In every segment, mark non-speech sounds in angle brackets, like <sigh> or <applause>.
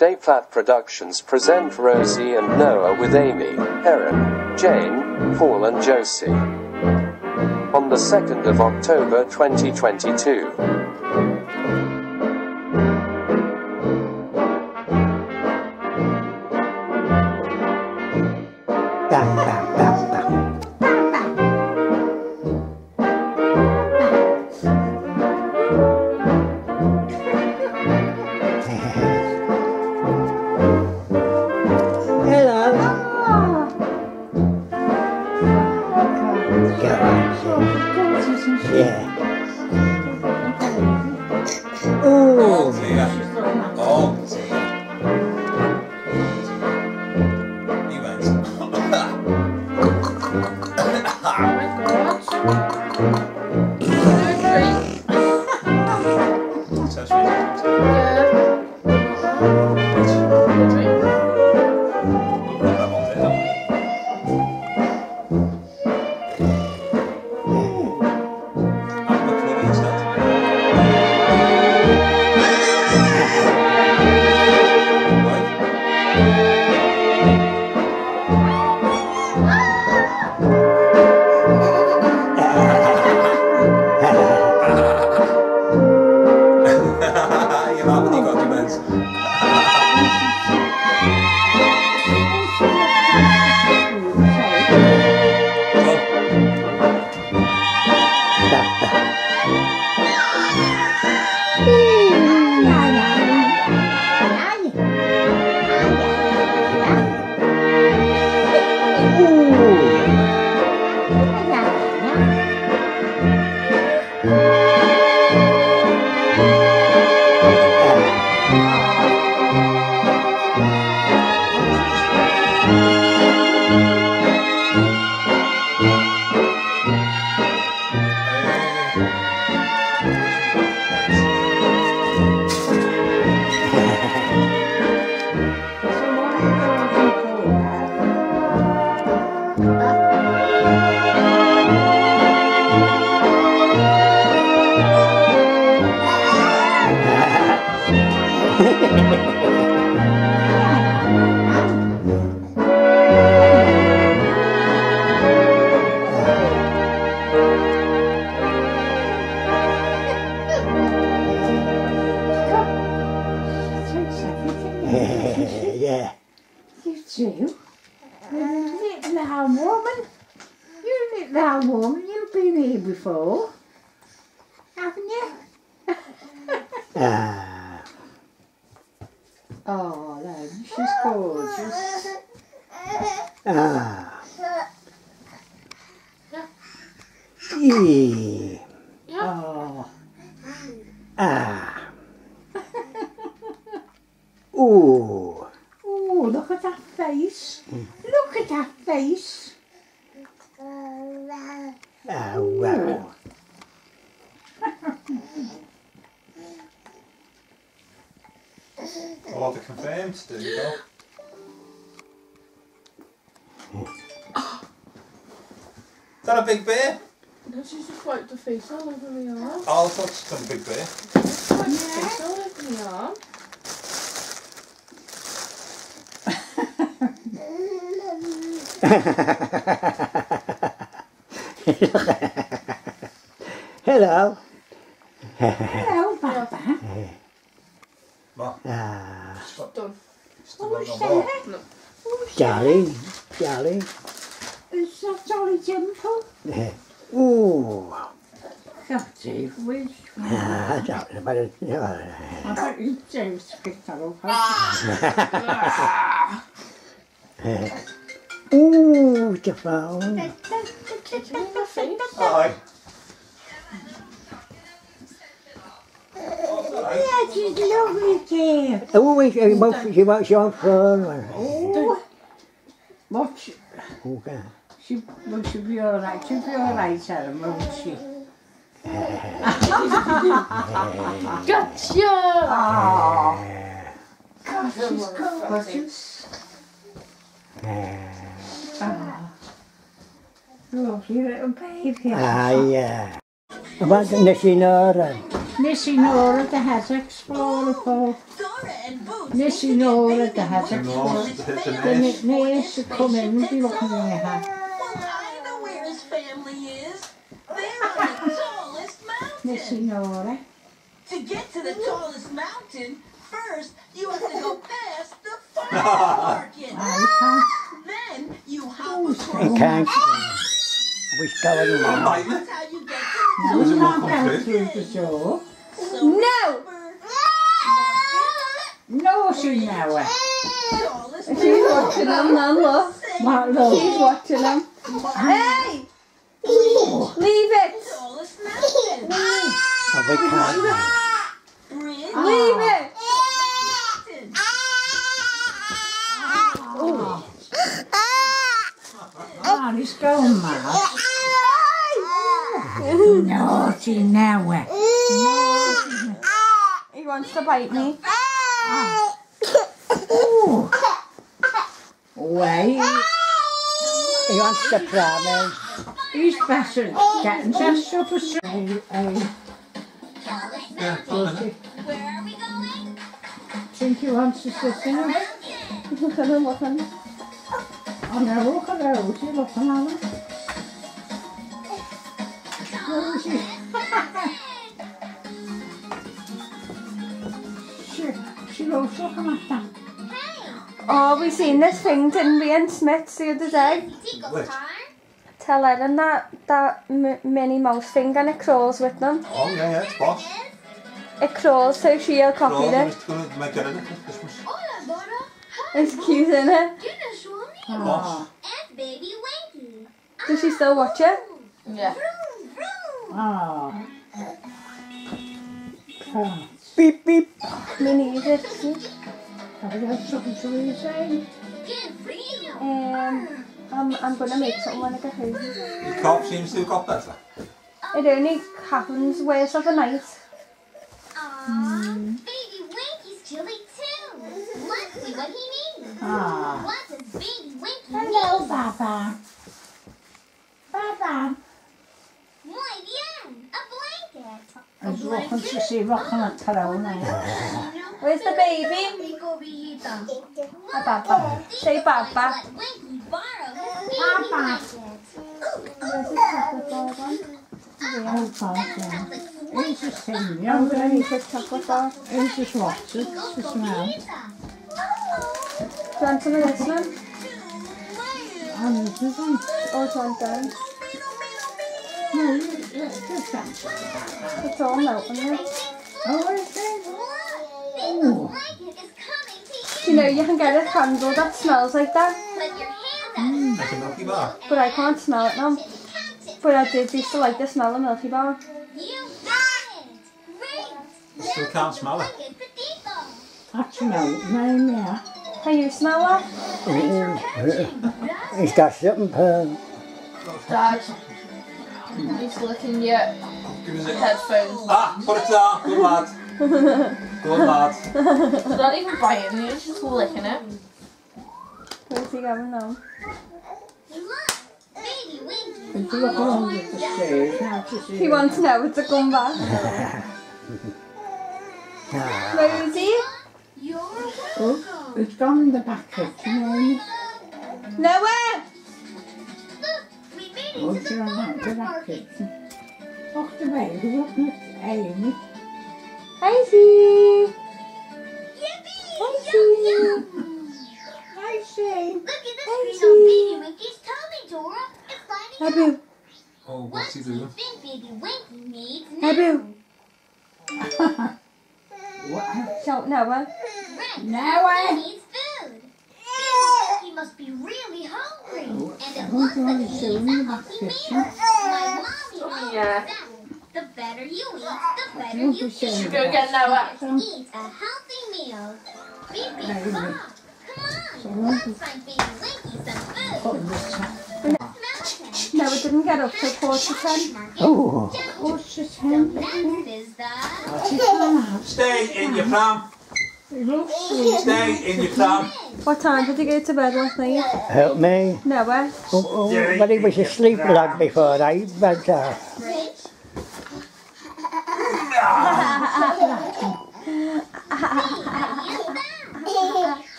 Dave Platt Productions present Rosie and Noah with Amy, Erin, Jane, Paul and Josie. On the 2nd of October 2022. Little woman, you've been here before. Haven't you? Ah. Oh, no, she's gorgeous. Ah. Yee. Oh, Ah. Ooh. oh, look at that face. Look at that face. Ah, well. I'll have it confirmed. There you go. Is that a big bear? No, she's just wiped the face all over my arm. Oh, I thought it was a big bear. Wiped the face all over my arm. Hello. Hello, Papa. What? Ah. Done. Still Who's got there? no more. No. Who's there? Jolly. Jolly. Is that Jolly Jimple? Ooh. God, Dave, which one? Ah, I don't know about it. Yeah. I bet you James picked that up. Ooh, the phone. Kicking in my face. Hi. Yeah, she's lovely, Kim. Oh, wait, she won't, she won't, she won't phone. Oh, what? She, Okay. she, well, she'll be all right. She'll be all right, Ellen, won't she? Gotcha! Oh, God, she's gorgeous. Ah, lovely little baby. Ah, yeah. About the Nishinora. Missy Nora, the Has Explorer, Paul. Nes i nôl y dad. Dim nos, the Dyn nes. nes y come in, di lwc yn ei ha. Well, I know where his family is. They're on the tallest Nes i mountain. nôl e. To get to the tallest mountain, first you have to go past the <laughs> farmer's market. A i pa. Then you hop He across. can't. We're going Come now. by, That's how you get Na Was i it No! No, si naw e. She's watching them now, look. Ma lo. She's watching them. Hey! Leave it! tallest mountain. Oh, we can't. Bridge. Leave it! Mountain. Ah, he's going mad. No, si naw e. He wants to bite me. Ah. Ooh. Wait, He wants to promise. he's better getting just up a straight. Yeah, come on then. Where are we going? Think he wants to sit in it? Look at him, look at him. Oh no, look at those, you're looking at them. Where she loves looking at. Oh, we seen this thing, didn't we, in Smith's the other day? Tickle Which? car. Tell Erin that, that m- Minnie Mouse thing and it crawls with them. Oh, yeah, yeah, it's boss. It crawls so she'll uh, copy Crawls, it. it's it in it for Christmas. Hola, Bora. It's cute, isn't it? You know Boss. And Baby Does she still watch it? Yeah. Vroom, vroom. Oh. Have you got something to say? Good for you. Um, I'm, I'm gonna make something when I get home. Your cough seems to have got better. It only happens worse of the night. Aww. Baby Winky's chilly too. Let's see what he needs. Ah. What does Baby Winky Hello, need? Baba. Baba. Muy bien. A blanket. He's looking to see rocking at Corona. Where's the baby? Cobijita. A Baba. Say Baba. Let Winky borrow his baby Papa. blanket. Where's the chocolate bar gone? Oh, God, yeah. He's just saying, I'm young gonna lady. make a chocolate bar. He's just watching to smell. Do you want some of this one? And this isn't. Or do you want them? No, you, you, just that. It's all melting now. Oh, is it? Is to you know you can get a candle that smells like that? Put your Like a Milky Bar. But I can't smell it now. up and count it. But I did used to like the smell of Milky Bar. You got it. You still can't smell it. Blanket potato. That's melting, name, yeah. Can you smell that? He's got something for Dad. He's looking your Give us it. headphones. Ah, put it down. Good lad. <laughs> Good lad. He's not even biting you, he's just licking it. Where's he going now? Look. Baby Winky. If you look under the stairs now to see. He wants now to come back. Where is he? You're Oh, it's gone in the back kitchen, Amy. Nowhere! Look. We made it Oh, to it's the gone farmer's out the back market. kitchen. Look the baby, wasn't it, Amy? Hi, see. Yippee! Yum, yum. I see. Look at this green on Baby Winky's tummy, Dora. It's lining Hey, up. boo. Oh, What what's do he you doing? think Baby Winky needs now? boo. <laughs> What? Shout Noah. Right. Now He needs food. Baby Winky must be really hungry. Oh, And it looks like he needs you a my healthy kitchen. meal. My mommy always Yeah. Said, the better you eat, the better You'll you be feel. showing Go get Noah. Eat a healthy meal. Beep, beep, Baby. bop. So Come on, let's find Baby Winky some food. Put this up. Didn't get up till quarter to ten. Oh, What's his hand? Next is the What's his hand? Stay in your pram. He looks sweet. Stay in your pram. What time did you go to bed last night? help me. Noah. Oh, oh, but he was asleep lad before I went off. Uh,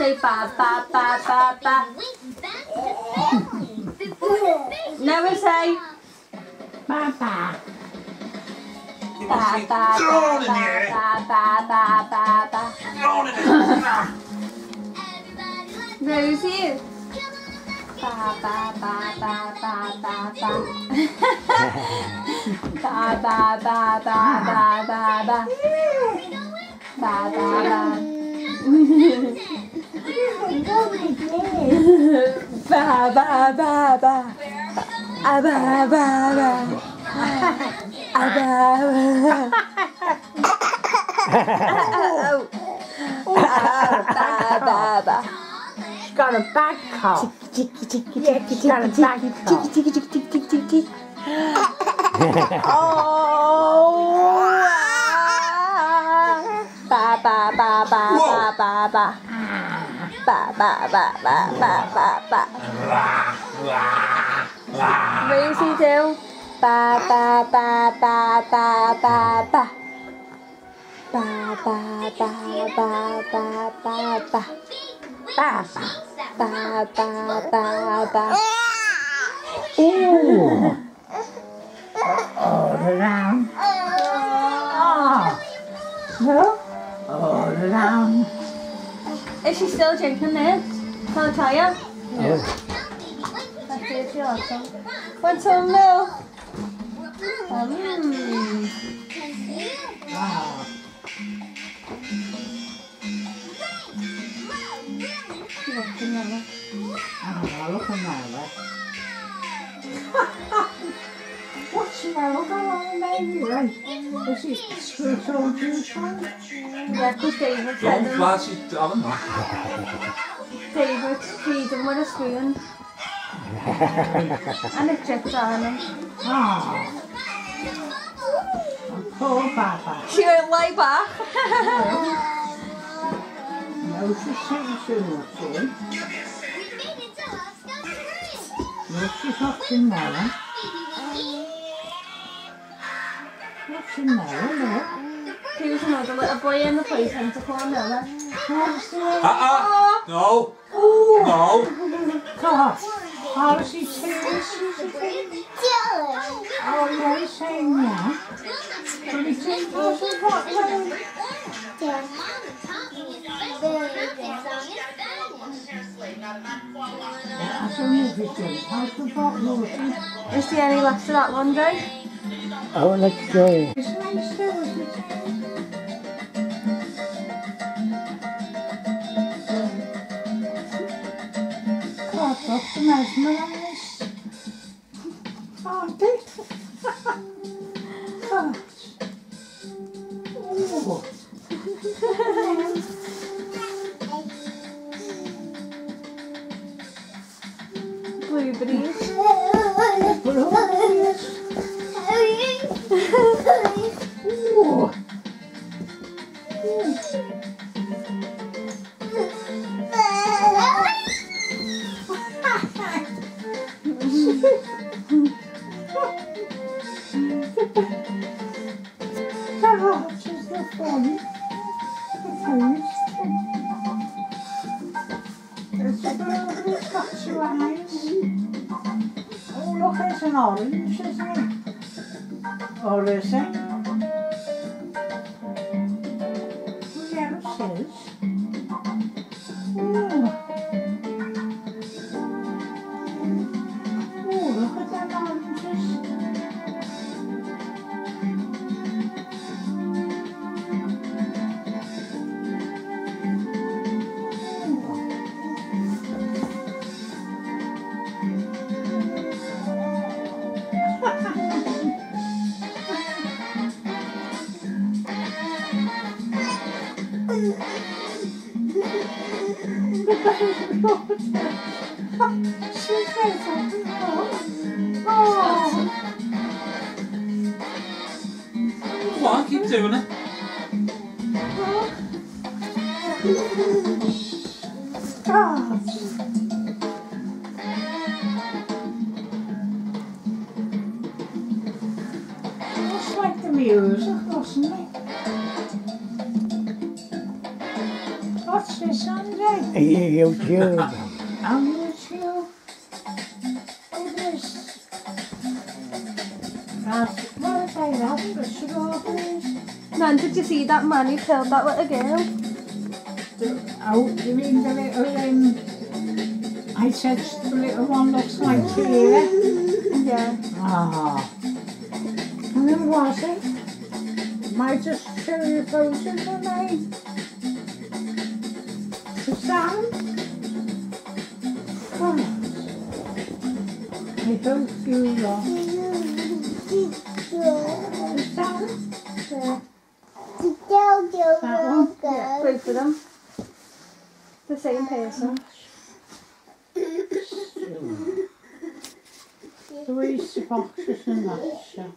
Say ba ba ba ba ba. Never say ba ba. Thrown ba, in here. ba, ba, ba, ba, ba. Thrown in it. everybody let's Rosie. Ba, ba, ba, ba, ba, ba, ba. Ba, ba, ba, ba, ba, ba, ba. Ba, ba, ba. Ba, ba, ba, ba. Ah, ba, ba, ba. Ah, ba, ba. Ba, ba, ba. She's got a bad cough. Chicky, chicky, Yeah, chicky, she's got a chicky, bad chicky, cough. chicky, chicky, chicky, chicky, chicky. Oh. Ba, ba, ba, ba, ba, ba, ba. Ba, ba, ba, ba, ba, ba, ba. Rosie do. Ba, ba, ba, ba, ba, ba, ba. Ba, ba, ba, ba, ba, ba, ba. Papa. Ba, ba, ba, ba. Ooh. All around. Oh. No? All around. Is she still drinking this? Can I try her? Oh, Let's see if she. Want some milk? Mm. Oh. Looking at her. Oh, look at Mara. What's Mara got on baby? Right. Is he screw all juice on? Yeah, because David Don't fed him. flash it, Alan. David feed him. Oh. Poor Papa. She won't lie back. No, she's sitting soon, see? No, she's not in there. What's in there, look? He was another little boy in the placenta corn, Miller. What's there? Ah, ah. No. No. God. How is he serious? Oh, yeah, he's saying that. But he thinks doesn't what way? I don't know if he's doing. How's the bottle? Is there any left of that one day? oh, let's go. It's nice still, isn't it? God, that's She's very. Oh. Go on, keep doing it. God. It's like the music, it? What's this Sunday? YouTube. On YouTube. There's... That's, what did I have? The strawberries. Nan, did you see that man who killed that little girl? The, oh, you mean the little, um... I said the little one looks like Kira. Yeah. Ah. And then was it? Might just show you photos for me. The sound? Oh. I hope you lost. The sound? That one? Yeah, both of them. The same person. Three boxes and that shop.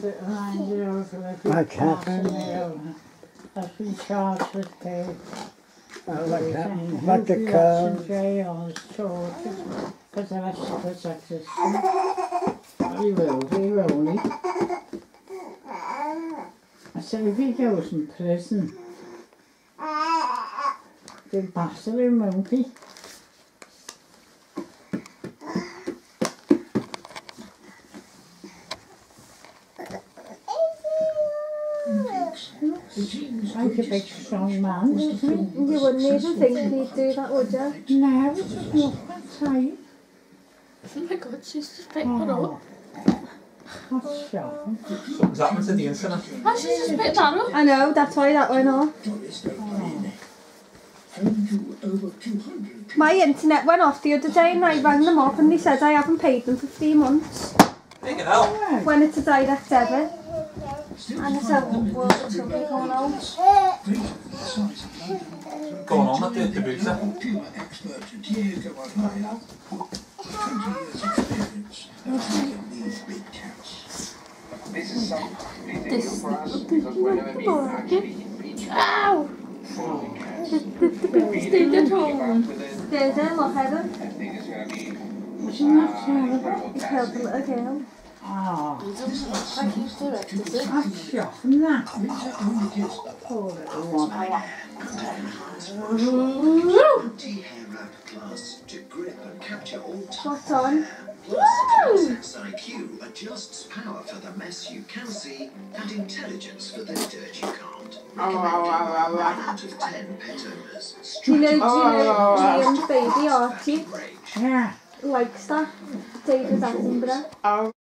That reminds you of like a Okay. car in there. That's been charged with pay. Oh, like that. Saying, But who the be lots car, in jail is tortured because of a protect system. He will, he will. he. I said if he goes in prison, they'll batter him, won't he? Like a big strong man, doesn't? You wouldn't even think he'd do that, would you? No, it's just not that tight. Oh my god, she's just picked one up. Oh, that's shocking. Something's happened to the internet. Oh, she's just picked that up. I know, that's why that went off. My internet went off the other day and I rang them up and they said I haven't paid them for three months Take it out. Right. when it's a direct debit. And I said, well, what's going on? Going on at the, the boozer. Ow! Stayed at home. There's a look at him. Isn't that terrible? He killed the little girl. Oh, He doesn't look like he's directed it. that's shocking, that. Poor little one. What's on? IQ adjusts power for the mess you can see and intelligence for the dirt you can't. Recommended by 9 out of 10 pet owners. You know, you know, Liam's baby Archie likes that. David Attenborough.